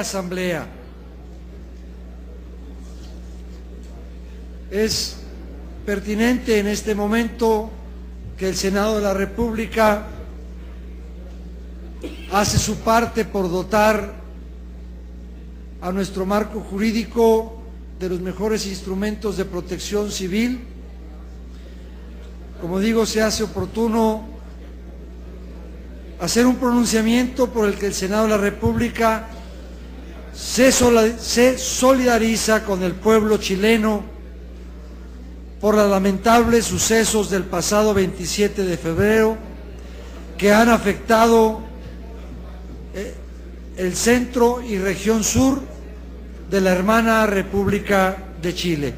Asamblea, es pertinente en este momento que el Senado de la República hace su parte por dotar a nuestro marco jurídico de los mejores instrumentos de protección civil. Como digo, se hace oportuno hacer un pronunciamiento por el que el Senado de la República se solidariza con el pueblo chileno por los lamentables sucesos del pasado 27 de febrero que han afectado eh, el centro y región sur de la hermana República de Chile.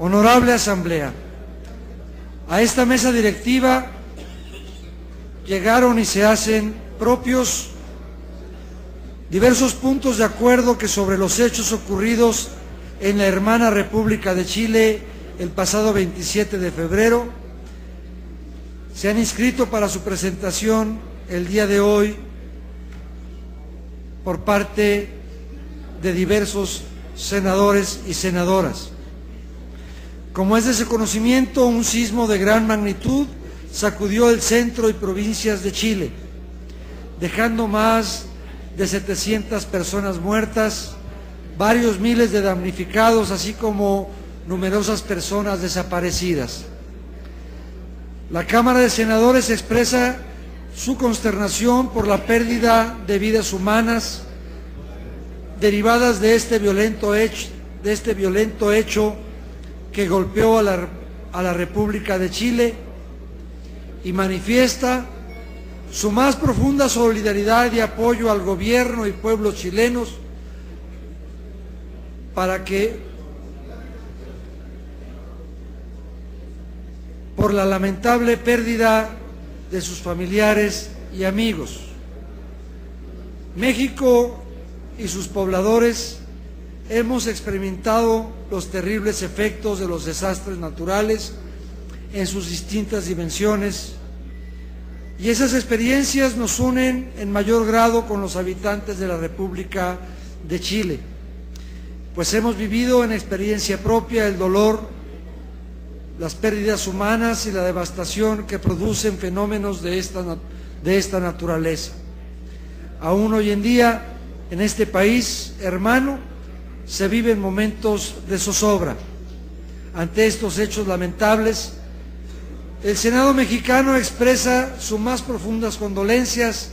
Honorable Asamblea, a esta mesa directiva llegaron y se hacen propios diversos puntos de acuerdo que sobre los hechos ocurridos en la hermana República de Chile el pasado 27 de febrero se han inscrito para su presentación el día de hoy por parte de diversos senadores y senadoras. Como es de ese conocimiento, un sismo de gran magnitud sacudió el centro y provincias de Chile, dejando más de 700 personas muertas, varios miles de damnificados, así como numerosas personas desaparecidas. La Cámara de Senadores expresa su consternación por la pérdida de vidas humanas derivadas de este violento hecho, de este violento hecho que golpeó a la, a la República de Chile y manifiesta su más profunda solidaridad y apoyo al gobierno y pueblos chilenos para que por la lamentable pérdida de sus familiares y amigos. México y sus pobladores hemos experimentado los terribles efectos de los desastres naturales en sus distintas dimensiones y esas experiencias nos unen en mayor grado con los habitantes de la República de Chile, pues hemos vivido en experiencia propia el dolor, las pérdidas humanas y la devastación que producen fenómenos de esta, de esta naturaleza. Aún hoy en día, en este país hermano, se viven momentos de zozobra. Ante estos hechos lamentables, el Senado mexicano expresa sus más profundas condolencias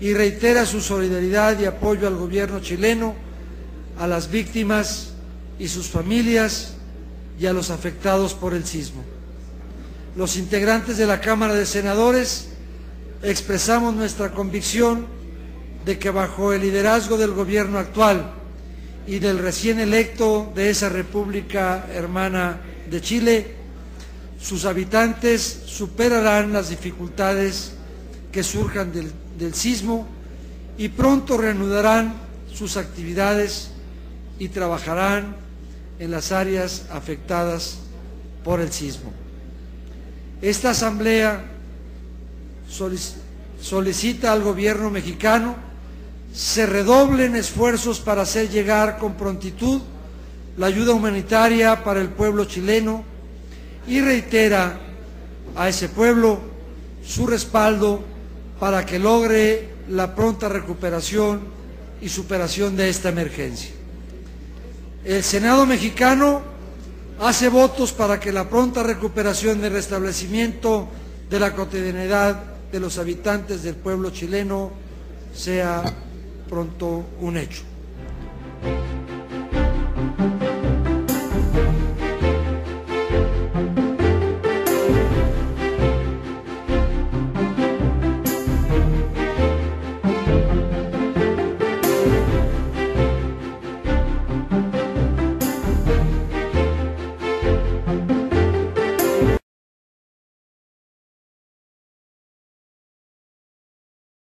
y reitera su solidaridad y apoyo al gobierno chileno, a las víctimas y sus familias y a los afectados por el sismo. Los integrantes de la Cámara de Senadores expresamos nuestra convicción de que bajo el liderazgo del gobierno actual y del recién electo de esa República Hermana de Chile, sus habitantes superarán las dificultades que surjan del, sismo y pronto reanudarán sus actividades y trabajarán en las áreas afectadas por el sismo. Esta asamblea solicita al gobierno mexicano se redoblen esfuerzos para hacer llegar con prontitud la ayuda humanitaria para el pueblo chileno y reitera a ese pueblo su respaldo para que logre la pronta recuperación y superación de esta emergencia. El Senado mexicano hace votos para que la pronta recuperación y restablecimiento de la cotidianidad de los habitantes del pueblo chileno sea pronto un hecho.